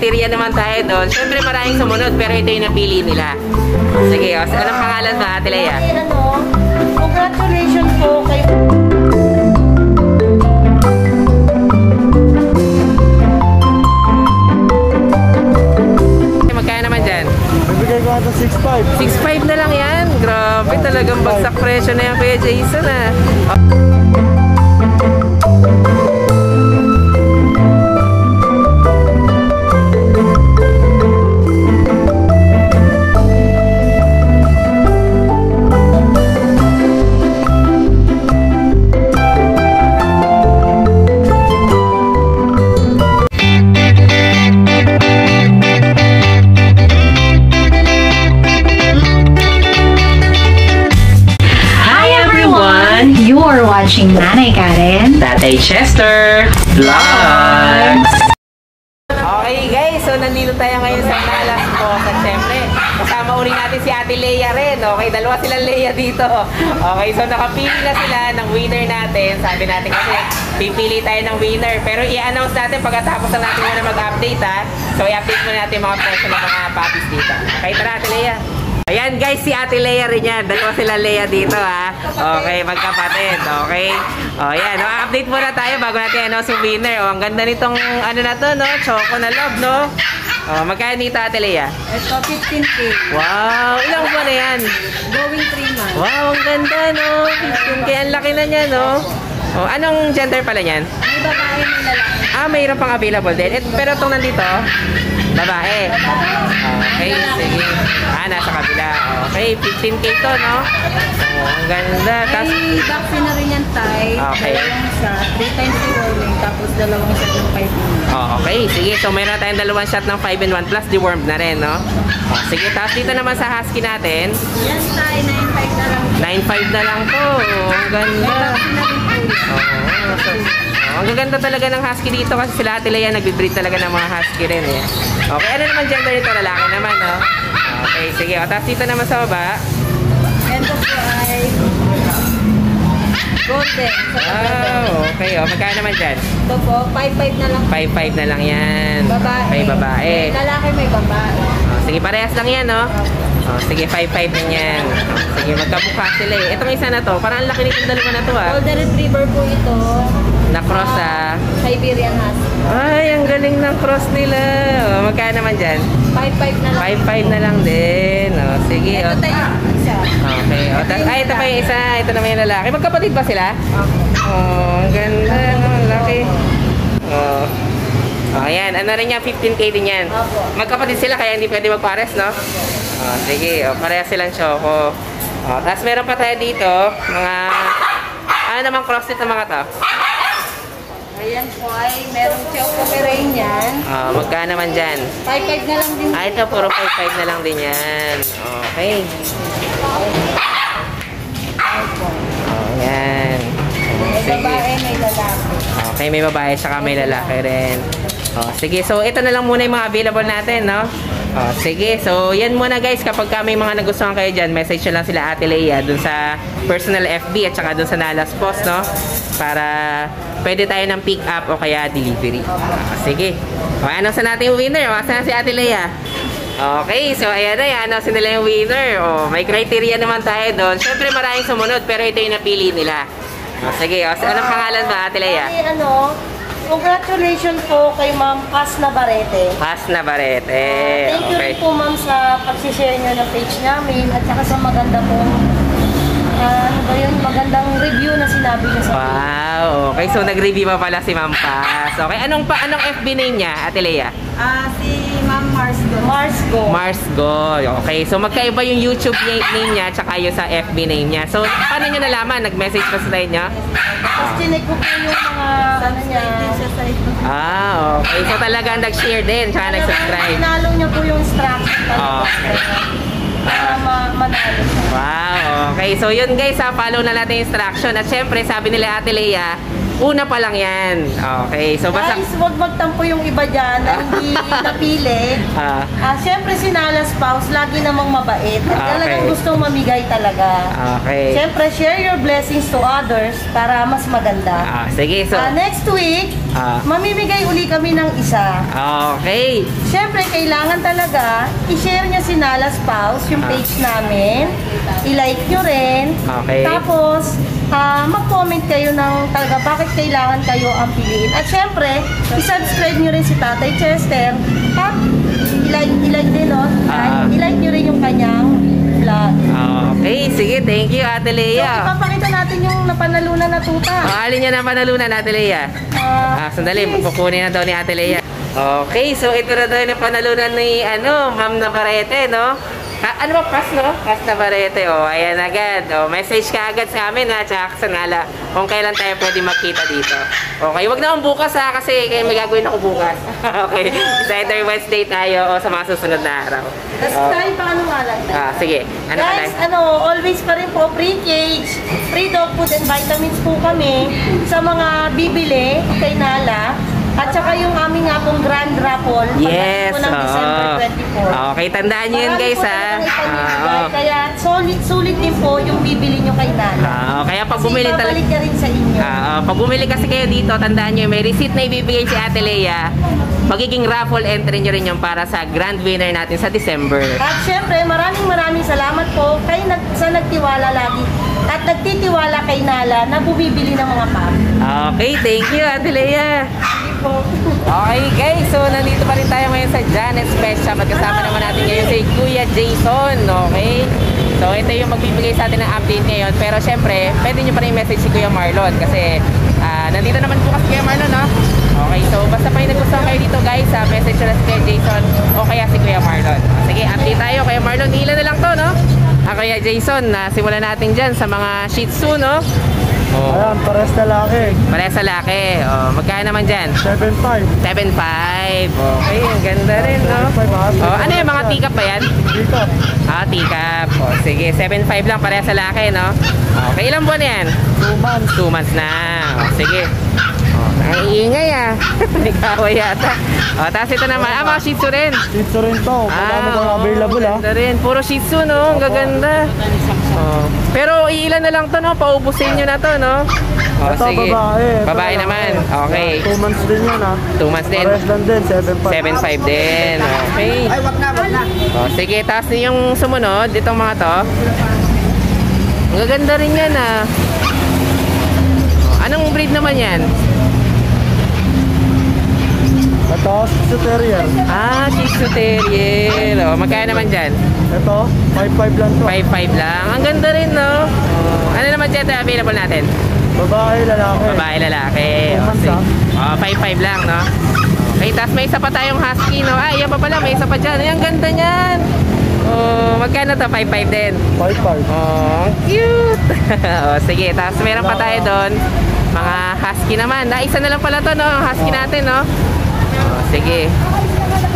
criteria naman tayo doon. Siyempre maraming sumunod, pero ito yung napili nila. Sige, o, anong pangalan mo, Ate Lea? Ay, ano, natin si Ate Leia rin. Okay, dalawa silang Leia dito. Okay, so nakapili na sila ng winner natin. Sabi natin kasi, pipili tayo ng winner. Pero i-announce natin pagkatapos na natin muna mag-update ha. So i-update muna natin mga presyo ng mga puppies dito. Okay, tara Ate Leia. Ayan guys, si Ate Leia rin yan. Dalawa sila Leia dito ha. Okay, magkapatid. Okay. O yan, no, update muna tayo bago natin ano si winner. O, ang ganda nitong ano na to, no? Choco na love, no? O, magkano dito Ate Leia? Ito, 15K. Wow, ilang buwan na yan? Going 3 months. Wow, ang ganda, no? 15 kaya ang laki na niya, no? O, anong gender pala niyan? May babae, may lalaki. Ah, mayroon pang available din. Et, pero itong nandito, babae. Okay, sige. Ah, nasa kabila. Okay, 15k to, no? Oh, ang ganda. Tapos, May vaccine na rin yan, Tay. Okay. Dalawang isa, 3 times deworming, tapos dalawang isa ng 5 minutes. oh, okay, sige. So, meron tayong dalawang shot ng 5 in 1 plus dewormed na rin, no? Oh, sige, tapos dito naman sa husky natin, Yan, Tay, 9.5 na lang. 9.5 na lang to. Oh, ang ganda. Vaccine na rin po. Oo. So, oh, ang gaganda talaga ng husky dito kasi sila Ate Leia nagbe-breed talaga ng mga husky rin eh. Okay, ano naman gender nito? Lalaki naman, no? Okay, sige. O, tapos dito naman sa baba. Ito po ay golden. Wow, okay. O, magkano naman dyan? Ito po, 5.5 na lang. 5-5 na lang yan. Babae. May babae. May lalaki, may babae. O, sige, parehas lang yan, no? O, sige, 5-5 din yan. Sige, magkamukha sila eh. Itong isa na to, parang ang laki nitong dalawa na to ah. Golden Retriever po ito. Na-cross ah. Siberian Husky. Ay, ang galing ng cross nila. O, magkano naman dyan? 5.5 na lang. 5-5 na lang din. O, sige. O, Ito tayo. Isa. Okay. O, tas, ay, ito pa yung isa. Ito naman yung lalaki. Magkapatid ba sila? Oh, ang ganda. No? Ang laki. Oh. Oh, ayan. Ano rin yan? 15k din yan. Opo. Magkapatid sila kaya hindi pwede magpares, no? Oh, sige. O, parehas silang choco. Oh, tapos meron pa tayo dito. Mga... Ano namang cross nito mga to? Ayan ay merong Choco Pomeranian. Oh, magkano naman dyan? 5.5 na lang din. Ah, ito, puro 5-5 na lang din yan. Okay. Oh, yan. May Sige. babae, may lalaki. Okay, may babae saka may lalaki rin. Oh, sige, so ito na lang muna yung mga available natin, no? Oh, sige, so yan muna guys. Kapag ka may mga nagustuhan kayo dyan, message nyo lang sila Ate Leia dun sa personal FB at saka dun sa Nalas Post, no? Para pwede tayo ng pick up o kaya delivery. Ah, sige. O, ano sa natin yung winner? O, asa na si Ate Leia? Okay, so ayan na, i-announce nila yung winner. Oh, may criteria naman tayo doon. Siyempre maraming sumunod, pero ito yung napili nila. O, sige, o, anong pangalan mo, Ate Leia? Ay, ano, congratulations po kay Ma'am Cas Navarrete. Pas Navarrete. Thank you Okay. rin po ma'am sa pag-share nyo ng page namin at saka sa maganda pong ah, ano ba yun, magandang review na sinabi niyo sa. Wow, okay. So nag-review pa pala si Ma'am Paz. Okay, anong pa anong FB name niya, Ate Leia? Ah, si Ma'am Mars Go. Mars Go. Mars Go. Okay, so magkaiba yung YouTube na- name niya tsaka yung sa FB name niya. So paano niyo nalaman? Nag-message pa sa inyo? Tapos chinek ko po yung mga ano niya. Ah, okay. So talagang nag-share din tsaka nag-subscribe. Pinalo niya po yung instruction talaga. Okay. Para ma manalo siya. Wow, okay. So yun guys, ha, follow na natin yung instruction. At syempre, sabi nila Ate Leia, una pa lang yan. Okay, so basta... Guys, huwag magtampo yung iba dyan na hindi napili. Ah, Ah, Siyempre si Nala Spouse, lagi namang mabait. At Ah, talagang okay. gustong mamigay talaga. okay. Siyempre, share your blessings to others para mas maganda. Ah, sige, so... Ah, next week, Ah. mamimigay uli kami ng isa. Okay. Siyempre, kailangan talaga i-share nyo si Nala Spouse, yung Ah. page namin. I-like nyo rin. Okay. Tapos, ah, mag-comment kayo ng talaga bakit kailangan kayo ang piliin. At siyempre, i-subscribe nyo rin si Tatay Chester. At i-like, i-like din, no? Ah. I-like nyo rin yung kanyang sige. Thank you, Ate So, Lea. ipapakita natin yung napanalunan na tuta. Oh, alin niya na panalunan, Ate Lea? Ah, sandali, yes. kukunin na daw ni Ate Lea. Okay, so ito na daw yung panalunan ni, ano, Ma'am Navarrete, no? Ano ba, pass, no? Pass Navarrete, oh, ayan agad. Oh, message ka agad sa amin, ha, tsaka sa Nala, kung kailan tayo pwede magkita dito. Okay, wag na akong bukas, ha, kasi kaya may gagawin ako bukas. okay, sa either Wednesday tayo o sa mga susunod na araw. Tapos Oh, tayo pa ano lang. ah, sige, ano Guys, ano, always pa rin po free cage, free dog food and vitamins po kami sa mga bibili kay Nala. At saka yung aming nga pong grand raffle. Yes, po ng December oo. 24. Okay, tandaan nyo yun, guys, ha. ipamimigay, Oo. Kaya solid, sulit din po yung bibili nyo kay Nala. Ah, kaya pag Kasi bumili talaga... babalik ka rin sa inyo. Ah, pag bumili kasi kayo dito, tandaan nyo, may receipt na ibibigay si Ate Lea. Magiging raffle entry nyo rin yung para sa grand winner natin sa December. At syempre, maraming maraming salamat po kay nag, sa nagtiwala lagi at nagtitiwala kay Nala na bumibili ng mga pap. Okay, thank you Ate Lea. Okay guys, so nandito pa rin tayo ngayon sa Janet Special. Magkasama naman natin ngayon si Kuya Jason, okay? So ito yung magbibigay sa atin ng update ngayon. Pero syempre, pwede nyo pa rin message si Kuya Marlon kasi ah, nandito naman bukas si Kuya Marlon, no? Okay, so basta pa yung nagustuhan kayo dito guys, sa message na si Kuya Jason o kaya si Kuya Marlon. Sige, update tayo. Kuya Marlon, ilan na lang to, no? Ah, Kuya Jason, na simulan natin dyan sa mga Shih Tzu, no? Oh. Ayan, pares na laki. Pareha sa laki. Oh, magkano naman dyan? 7.5. 7.5. Okay, ang ganda rin, no? 7.5 ha? Oh, ano yung mga tikap ba yan? Dito. Ah, tikap. Oh, sige, 7.5 lang pareha sa laki, no? Okay, ilang buwan na yan? 2 months. 2 months na. Oh, sige. Oh, ang iingay ah. Nagkaway yata. Oh, tapos ito naman. Ah, mga Shih Tzu rin. Dito rin to. Kung ano ba oo, available ha? Ganda rin. Puro Shih Tzu, no? Ang gaganda. Oh. Pero iilan na lang to, no? Paubusin nyo na to, no? Oh, Ito, sige. babae. Ito Babae lalaki. naman. Okay. 2 months din yan ha. 2 months din. Pares lang din, 7.5. 7.5 din. Okay. Ay, wag na, wag na. Oh, sige, tapos yung sumunod, itong mga to. Ang gaganda rin yan ah. Oh, Anong breed naman yan? Ito, Shih Terrier. Ah, Shih Terrier. Oh, magkano naman dyan? Ito, 5.5 lang to. 5.5 lang. Ang ganda rin, no? Oh, ano naman dyan available natin? Babae, lalaki. Babae, lalaki. Months, sige. ah. 5.5 lang, no? Okay, tapos may isa pa tayong husky, no? Ah, yan pa pala, may isa pa dyan. Ay, ang ganda niyan. Oh, magkano to? 5.5 din. 5.5. Oh, ang cute. oh, sige, tapos meron pa tayo doon. Mga husky naman. Na isa na lang pala to, no? Ang husky natin, no? Oh, sige.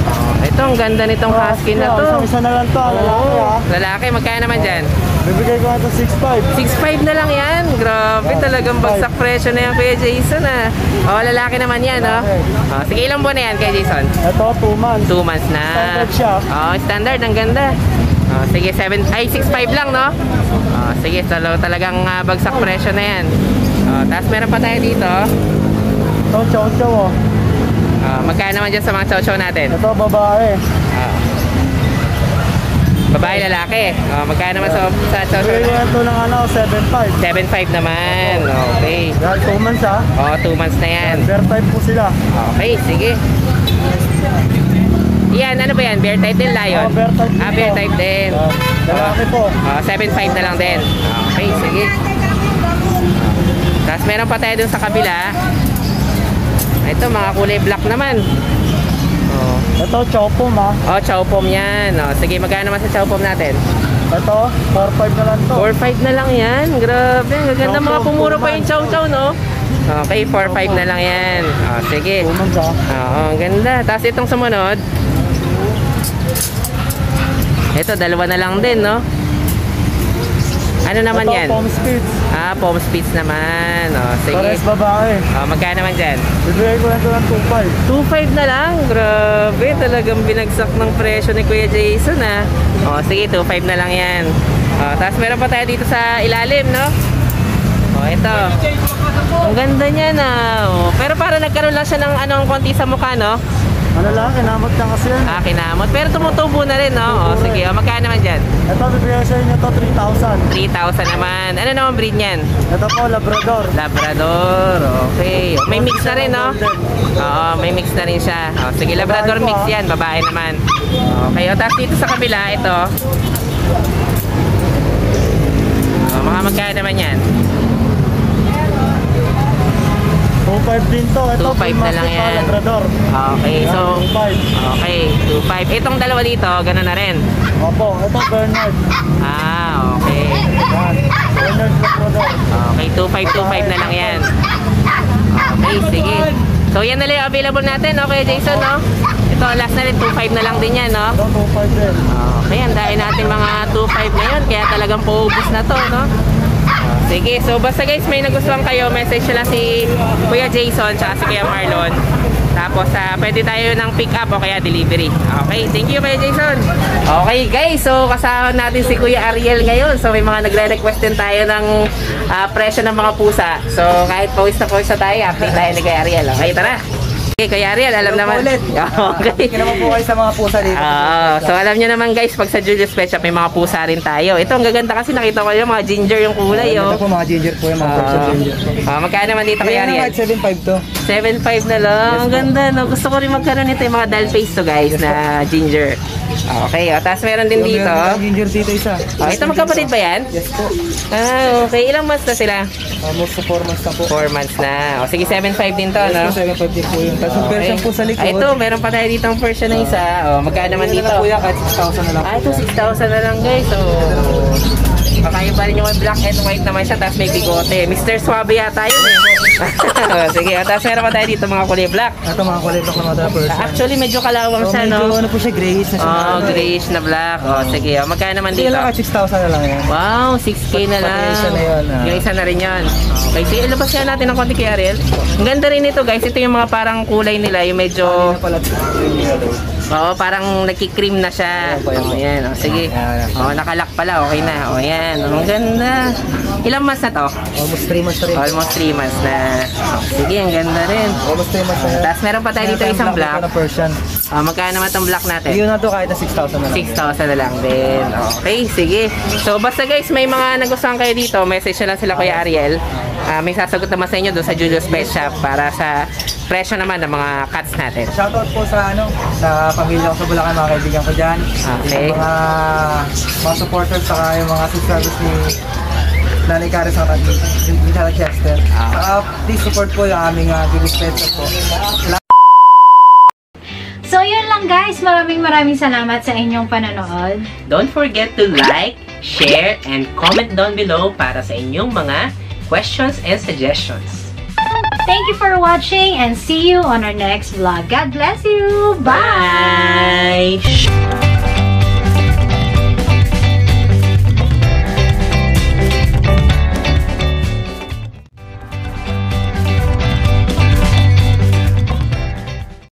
Oh, ito, ang ganda nitong husky na to. Isang isa na lang to, ah, lalaki ha. Lalaki, magkano naman dyan? Bibigay ko ito 6.5. 6.5 na lang yan. Grabe, Oh, talagang 6.5. bagsak presyo na yan, Kuya Jason, ah. Oh, lalaki naman yan, no? Oh, sige, ilang buwan na yan, Kuya Jason? Ito, 2 months. 2 months na. Standard siya. Oh, standard, ang ganda. Oh, sige, 7, ay 6.5 lang, no? Oh, sige, talo, talagang ah, bagsak presyo na yan. Oh, tapos meron pa tayo dito. Ito, chow chow oh. Oh, magkano naman dyan sa mga chow-chow natin? Ito, babae. Oh. Babae, lalaki. Oh, magkano naman sa, sa chow-chow? Ko ito ng ano, 7.5. 7.5 naman. Okay. Yan, 2 months ha. Oh, 2 months na yan. Bear type po sila. Okay, sige. Yan, ano ba yan? Bear type din, lion? Oh, bear type din Ah, bear po. type din. Ah, lalaki po. Ah, 7.5 na lang din. Okay, sige. Tapos meron pa tayo dun sa kabila. Ito, mga kulay black naman. Oh, Ito, chow pom ha. oh chow pom yan. Oh, sige, magkano naman sa chow pom natin? Ito, 4.5 na lang to. 4.5 na lang yan. Grabe, ang gaganda mga pumuro pa yung months. chow chow, no? Okay, 4.5 na lang yan. Oh, sige. 2 months ha. Oo, ang ganda. Tapos itong sumunod. Ito, dalawa na lang din, no? Ano naman Ito, yan? pom speeds. Ah, palm speeds naman. O, sige. Pares babae. O, magkano naman dyan? Bibigay ko ito ng 2.5. 2.5 na lang. Grabe, talagang binagsak ng presyo ni Kuya Jason, ah. O, sige, 2.5 na lang yan. O, tapos meron pa tayo dito sa ilalim, no? Oh, ito. Ang ganda niya na. Oh. Pero para nagkaroon lang siya ng anong konti sa mukha, no? Ano lang, kinamot lang kasi yan. Ah, kinamot. Pero tumutubo na rin, no? Oh, sige. Oh, dyan? Ito, bibigyan sa inyo to 3,000. 3,000 naman. Ano naman breed niyan? Ito po, Labrador. Labrador. Okay. May mix na rin, no? Oo, may mix na rin siya. Oh, sige, Labrador mix ah. yan. Babae naman. Okay. O, tapos dito sa kabila, ito. Oh, mga magkano naman yan? 2,500 din to. Ito, 2,500 na lang yan. Labrador. Okay, so... 2,500. Okay, 2.5. Itong dalawa dito, gano'n na rin. Opo, ito, Bernard. Ah, okay. Yan. Bernard Labrador. Okay, 2.5, 2.5 na lang yan. Okay, sige. So, yan na lang yung available natin, okay, Jason, no? Ito, last na rin, 2.5 na lang din yan, no? Ito, 2,500 din. Okay, ang dahil natin mga 2.5 ngayon, kaya talagang paubos na to, no? Sige, so basta guys, may nagustuhan kayo, message lang si Kuya Jason, tsaka si Kuya Marlon. Tapos, ah, pwede tayo ng pick up o kaya delivery. Okay, thank you Kuya Jason. Okay guys, so kasama natin si Kuya Ariel ngayon. So may mga nagre-request din tayo ng ah, presyo ng mga pusa. So kahit pawis na pawis na tayo, update tayo ni Kuya Ariel. Okay, tara. Okay, Kuya Ariel, alam Hello naman. ulit. Okay. Hindi naman po kayo sa mga pusa dito. Ah, so alam niyo naman guys, pag sa Julius Pet Shop may mga pusa rin tayo. Ito ang gaganda kasi nakita ko yung mga ginger yung kulay, oh. Ito po, mga ginger po yung mga Ah, Persian ginger. ah, magkano naman dito Kaya Ariel? naman, 7,500 to. 7.5 na lang. Ang ganda, no? Gusto ko rin magkaroon nito yung mga doll face to guys na ginger. Okay, oh. Tapos meron din dito. Meron ginger dito isa. Oh, ito magkapatid ba yan? Yes po. Ah, okay. Ilang months na sila? Almost sa 4 months na po. 4 months na. O, sige, 7.5 din to, no? Yes po, 7,500 din po yun. Tapos yung Persian po sa likod. Ah, ito, meron pa tayo dito ang version na isa. O, magkano naman Yun na dito? lang po yan, kahit 6,000 na lang. Ah, ito 6,000 na lang guys. So, kakayo pa rin yung black and white naman siya. Tapos may bigote. Mr. Suave yata yun eh. Sige, tapos meron pa tayo dito mga kulay black. Ito mga kulay black na mga Persian. Actually, medyo kalawang So, siya, medyo no? ano po siya, grayish na siya. Oh, grayish na black. Oh, sige. Oh, magkano naman dito? lang, kahit 6,000 na lang yan. Wow, 6K na Pati lang. isa na yun, ah. Yung isa na rin yun. Okay, sige, ilabas nga natin ng konti kay Ariel. Ang ganda rin ito, guys. Ito yung mga parang kulay nila, yung medyo? Oo, parang nagkikream na siya. Oh, yan. Oh, sige. Oh, nakalak pala. Okay na. Oh, yan. Oh, ang ganda. Ilang months na to? Almost 3 months na rin. Almost 3 months na. Sige, ang ganda rin. Almost 3 months na rin. Tapos meron pa tayo dito isang black. na Persian. Oh, magkano naman tong black natin? Yun na to kahit na 6,000 na lang. 6,000 na lang din. Okay, sige. So, basta guys, may mga nagustuhan kayo dito, message nyo lang sila Kuya Ariel. Ah, may sasagot naman sa inyo doon sa Julius Pet Shop para sa presyo naman ng mga cats natin. Shoutout po sa ano, sa pamilya ko sa Bulacan, mga kaibigan ko dyan. Okay. Sa mga, mga supporters, saka yung mga subscribers ni Nanay Karen sa ni ni Tara Chester. Ah. Saka please support po yung aming uh, Julius Pet Shop po. So, yun lang guys. Maraming maraming salamat sa inyong panonood. Don't forget to like, share, and comment down below para sa inyong mga questions and suggestions. Thank you for watching and see you on our next vlog. God bless you. Bye! Bye!